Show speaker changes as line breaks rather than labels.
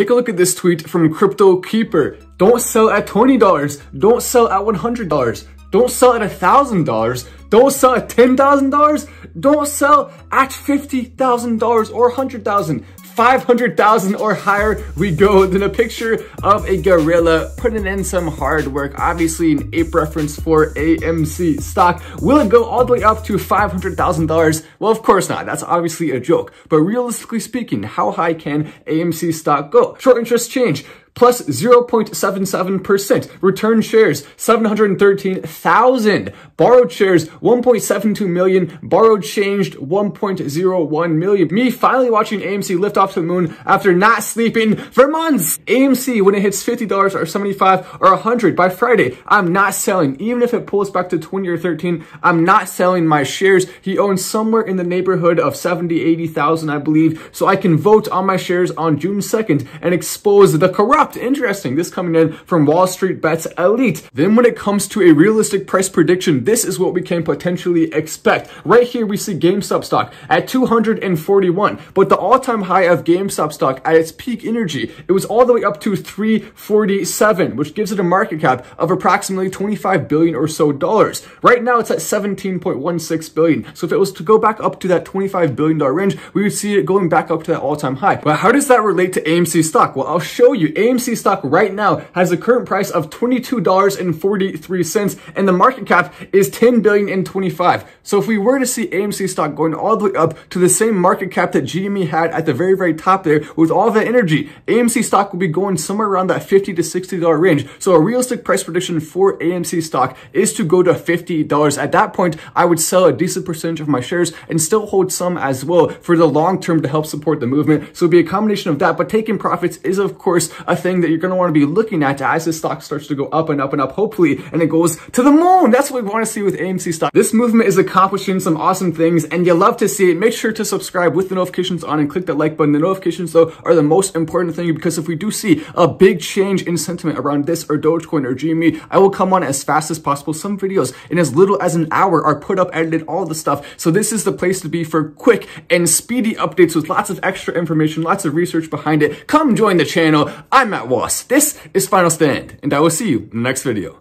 take a look at this tweet from Crypto Keeper. Don't sell at $20. Don't sell at $100. Don't sell at $1,000. Don't sell at $10,000. Don't sell at $50,000 or $100,000. 500,000 or higher we go. than a picture of a gorilla putting in some hard work. Obviously an ape reference for AMC stock. Will it go all the way up to $500,000? Well, of course not. That's obviously a joke. But realistically speaking, how high can AMC stock go? Short interest change plus 0.77%. Return shares, 713,000. Borrowed shares, 1.72 million. Borrowed changed, 1.01 million. Me finally watching AMC lift off to the moon after not sleeping for months. AMC, when it hits $50 or 75 or 100 by Friday, I'm not selling. Even if it pulls back to 20 or 13, I'm not selling my shares. He owns somewhere in the neighborhood of 70, 80,000, I believe. So I can vote on my shares on June 2nd and expose the corrupt Interesting. This coming in from Wall Street Bets Elite. Then when it comes to a realistic price prediction, this is what we can potentially expect. Right here, we see GameStop stock at 241, but the all-time high of GameStop stock at its peak energy, it was all the way up to 347, which gives it a market cap of approximately 25 billion or so dollars. Right now, it's at 17.16 billion. So if it was to go back up to that 25 billion dollar range, we would see it going back up to that all-time high. But how does that relate to AMC stock? Well, I'll show you. AMC AMC stock right now has a current price of $22.43 and the market cap is 10 billion and 25. So if we were to see AMC stock going all the way up to the same market cap that GME had at the very, very top there with all that energy, AMC stock will be going somewhere around that 50 to $60 range. So a realistic price prediction for AMC stock is to go to $50. At that point, I would sell a decent percentage of my shares and still hold some as well for the long term to help support the movement. So it'd be a combination of that, but taking profits is of course a thing that you're going to want to be looking at as this stock starts to go up and up and up, hopefully, and it goes to the moon. That's what we want to see with AMC stock. This movement is accomplishing some awesome things and you love to see it. Make sure to subscribe with the notifications on and click that like button. The notifications though are the most important thing because if we do see a big change in sentiment around this or Dogecoin or GME, I will come on as fast as possible. Some videos in as little as an hour are put up, edited, all the stuff. So this is the place to be for quick and speedy updates with lots of extra information, lots of research behind it. Come join the channel. I'm Matt Wass. This is Final Stand, and I will see you in the next video.